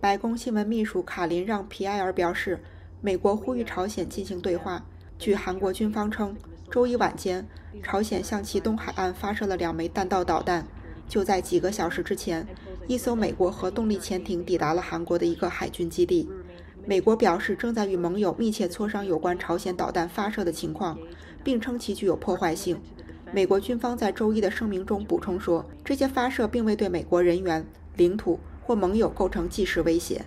白宫新闻秘书卡林让·皮埃尔表示，美国呼吁朝鲜进行对话。据韩国军方称，周一晚间，朝鲜向其东海岸发射了两枚弹道导弹。就在几个小时之前，一艘美国核动力潜艇抵达了韩国的一个海军基地。美国表示正在与盟友密切磋商有关朝鲜导弹发射的情况，并称其具有破坏性。美国军方在周一的声明中补充说，这些发射并未对美国人员、领土或盟友构成即时威胁。